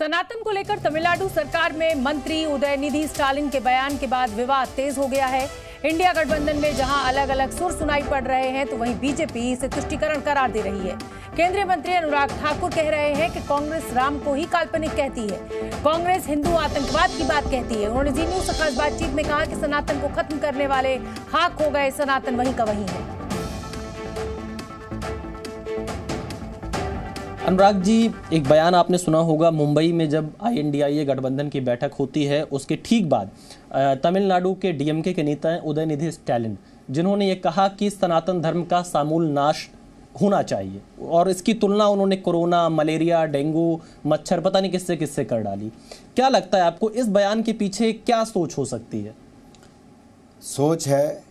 सनातन को लेकर तमिलनाडु सरकार में मंत्री उदयनिधि स्टालिन के बयान के बाद विवाद तेज हो गया है। इंडिया गठबंधन में जहाँ अलग अलग सुर सुनाई पड़ रहे हैं तो वहीं बीजेपी इसे तुष्टिकरण करार दे रही है। केंद्रीय मंत्री अनुराग ठाकुर कह रहे हैं कि कांग्रेस राम को ही काल्पनिक कहती है। कांग्रेस हिंदू आतंकवाद की बात कहती है। उन्होंने जी न्यूज़ से खास बातचीत में कहा कि सनातन को खत्म करने वाले हाक हो गए सनातन, वही का वही है। अनुराग जी, एक बयान आपने सुना होगा मुंबई में जब आईएनडीआईए गठबंधन की बैठक होती है, उसके ठीक बाद तमिलनाडु के डीएमके के नेता हैं उदयनिधि स्टैलिन, जिन्होंने ये कहा कि सनातन धर्म का सामूल नाश होना चाहिए और इसकी तुलना उन्होंने कोरोना, मलेरिया, डेंगू, मच्छर, पता नहीं किससे किससे कर डाली। क्या लगता है आपको इस बयान के पीछे क्या सोच हो सकती है? सोच है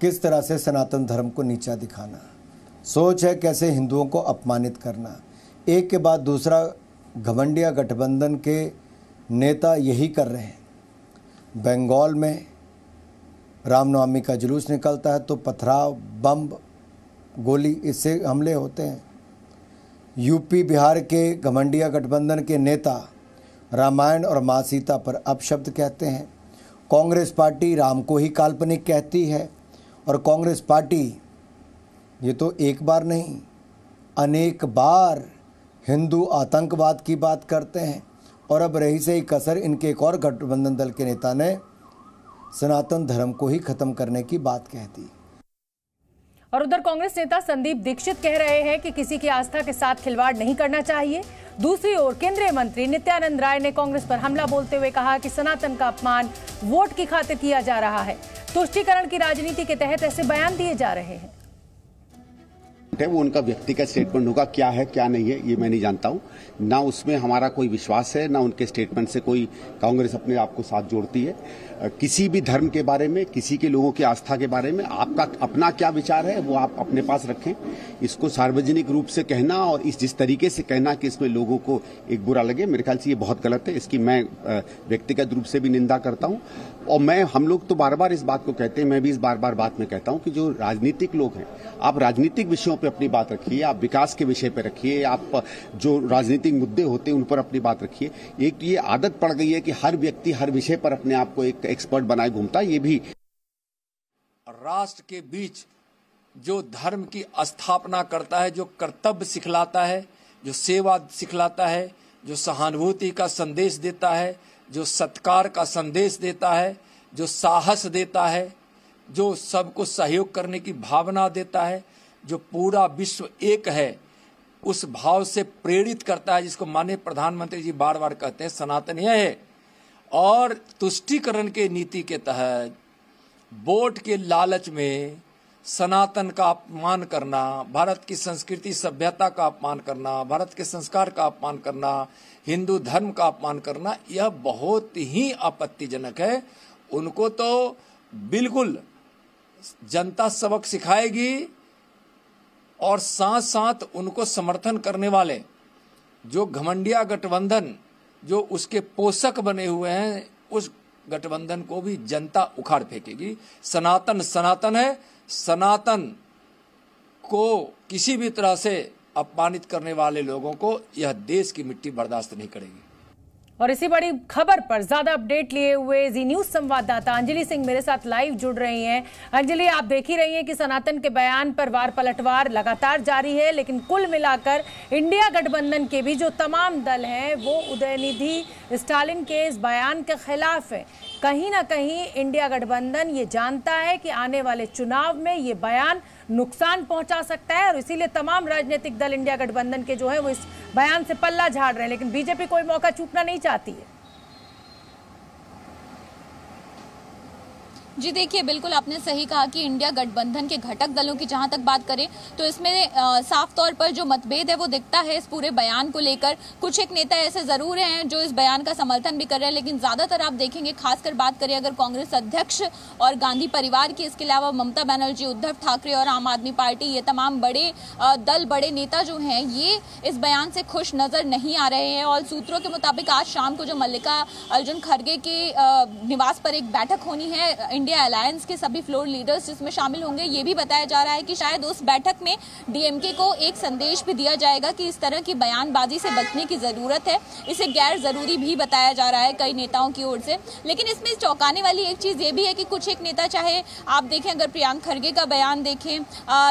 किस तरह से सनातन धर्म को नीचा दिखाना। सोच है कैसे हिंदुओं को अपमानित करना। एक के बाद दूसरा, घमंडिया गठबंधन के नेता यही कर रहे हैं। बंगाल में रामनवमी का जुलूस निकलता है तो पथराव बम गोली, इससे हमले होते हैं। यूपी, बिहार के घमंडिया गठबंधन के नेता रामायण और माँ सीता पर अपशब्द कहते हैं। कांग्रेस पार्टी राम को ही काल्पनिक कहती है और कांग्रेस पार्टी ये तो एक बार नहीं, अनेक बार हिंदू आतंकवाद की बात करते हैं। और अब रही से ही कसर इनके एक और गठबंधन दल के नेता ने सनातन धर्म को ही खत्म करने की बात कह दी। और उधर कांग्रेस नेता संदीप दीक्षित कह रहे हैं कि किसी की आस्था के साथ खिलवाड़ नहीं करना चाहिए। दूसरी ओर केंद्रीय मंत्री नित्यानंद राय ने कांग्रेस पर हमला बोलते हुए कहा कि सनातन का अपमान वोट की खातिर किया जा रहा है। तुष्टिकरण की राजनीति के तहत ऐसे बयान दिए जा रहे हैं। है, वो उनका व्यक्तिगत स्टेटमेंट होगा, क्या है, क्या नहीं है, ये मैं नहीं जानता हूँ। ना उसमें हमारा कोई विश्वास है, ना उनके स्टेटमेंट से कोई कांग्रेस अपने आप को साथ जोड़ती है। किसी भी धर्म के बारे में, किसी के लोगों की आस्था के बारे में आपका अपना क्या विचार है, वो आप अपने पास रखें। इसको सार्वजनिक रूप से कहना और इस, जिस तरीके से कहना कि इसमें लोगों को एक बुरा लगे, मेरे ख्याल से ये बहुत गलत है। इसकी मैं व्यक्तिगत रूप से भी निंदा करता हूँ। और मैं, हम लोग तो बार बार इस बात को कहते हैं, मैं भी इस बार बार बात में कहता हूँ कि जो राजनीतिक लोग हैं, आप राजनीतिक विषयों पर अपनी बात रखिए, आप विकास के विषय पर रखिए, आप जो राजनीतिक मुद्दे होते हैं उन पर अपनी बात रखिए। एक ये आदत पड़ गई है कि हर व्यक्ति हर विषय पर अपने आप को एक एक्सपर्ट बनाए घूमता, ये भी। राष्ट्र के बीच जो धर्म की स्थापना करता है, जो कर्तव्य सिखलाता है, जो सेवा सिखलाता है, जो सहानुभूति का संदेश देता है, जो सत्कार का संदेश देता है, जो साहस देता है, जो सबको सहयोग करने की भावना देता है जो पूरा विश्व एक है, उस भाव से प्रेरित करता है, जिसको माननीय प्रधानमंत्री जी बार बार कहते हैं, सनातन यह है। और तुष्टिकरण के नीति के तहत वोट के लालच में सनातन का अपमान करना, भारत की संस्कृति सभ्यता का अपमान करना, भारत के संस्कार का अपमान करना, हिंदू धर्म का अपमान करना, यह बहुत ही आपत्तिजनक है। उनको तो बिल्कुल जनता सबक सिखाएगी और साथ साथ उनको समर्थन करने वाले, जो घमंडिया गठबंधन, जो उसके पोषक बने हुए हैं, उस गठबंधन को भी जनता उखाड़ फेंकेगी। सनातन सनातन है। सनातन को किसी भी तरह से अपमानित करने वाले लोगों को यह देश की मिट्टी बर्दाश्त नहीं करेगी। और इसी बड़ी खबर पर ज़्यादा अपडेट लिए हुए जी न्यूज़ संवाददाता अंजलि सिंह मेरे साथ लाइव जुड़ रही हैं। अंजलि, आप देख ही रही हैं कि सनातन के बयान पर वार पलटवार लगातार जारी है, लेकिन कुल मिलाकर इंडिया गठबंधन के भी जो तमाम दल हैं, वो उदयनिधि स्टालिन के इस बयान के खिलाफ है। कहीं ना कहीं इंडिया गठबंधन ये जानता है कि आने वाले चुनाव में ये बयान नुकसान पहुँचा सकता है और इसीलिए तमाम राजनीतिक दल इंडिया गठबंधन के जो है वो इस बयान से पल्ला झाड़ रहे हैं। लेकिन बीजेपी कोई मौका चूकना नहीं चाहती है। जी देखिए, बिल्कुल आपने सही कहा कि इंडिया गठबंधन के घटक दलों की जहाँ तक बात करें तो इसमें साफ़ तौर पर जो मतभेद है वो दिखता है इस पूरे बयान को लेकर। कुछ एक नेता ऐसे ज़रूर हैं जो इस बयान का समर्थन भी कर रहे हैं, लेकिन ज़्यादातर आप देखेंगे, खासकर बात करें अगर कांग्रेस अध्यक्ष और गांधी परिवार की, इसके अलावा ममता बनर्जी, उद्धव ठाकरे और आम आदमी पार्टी, ये तमाम बड़े दल, बड़े नेता जो हैं, ये इस बयान से खुश नज़र नहीं आ रहे हैं। और सूत्रों के मुताबिक आज शाम को जो मल्लिका अर्जुन खड़गे के निवास पर एक बैठक होनी है इंडिया अलायंस के सभी फ्लोर लीडर्स जिसमें शामिल होंगे, ये भी बताया जा रहा है कि शायद उस बैठक में डीएमके को एक संदेश भी दिया जाएगा कि इस तरह की बयानबाजी से बचने की ज़रूरत है। इसे गैर ज़रूरी भी बताया जा रहा है कई नेताओं की ओर से। लेकिन इसमें चौंकाने वाली एक चीज़ ये भी है कि कुछ एक नेता, चाहे आप देखें, अगर प्रियांक खड़गे का बयान देखें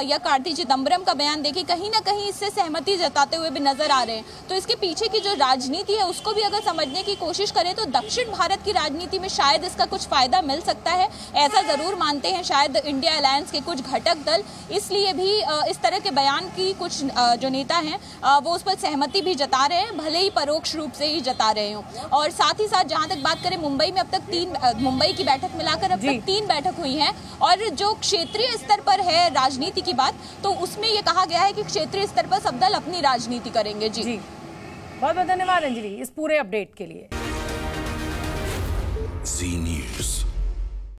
या कार्ति चिदम्बरम का बयान देखें, कहीं ना कहीं इससे सहमति जताते हुए भी नज़र आ रहे हैं। तो इसके पीछे की जो राजनीति है, उसको भी अगर समझने की कोशिश करें तो दक्षिण भारत की राजनीति में शायद इसका कुछ फ़ायदा मिल सकता है। ऐसा ज़रूर मानते हैं शायद इंडिया अलायंस के कुछ घटक दल। इसलिए भी इस तरह के बयान की कुछ जो नेता हैं वो उस पर सहमति भी जता रहे हैं भले ही परोक्ष रूप से ही जता रहे हो। और साथ ही साथ जहाँ तक बात करें मुंबई में अब तक तीन मुंबई की बैठक मिलाकर अब तक तीन बैठक हुई है। और जो क्षेत्रीय स्तर पर है राजनीति की बात तो उसमें ये कहा गया है कि क्षेत्रीय स्तर पर सब दल अपनी राजनीति करेंगे। जी, जी। बहुत बहुत धन्यवाद अंजलि इस पूरे अपडेट के लिए। Z News.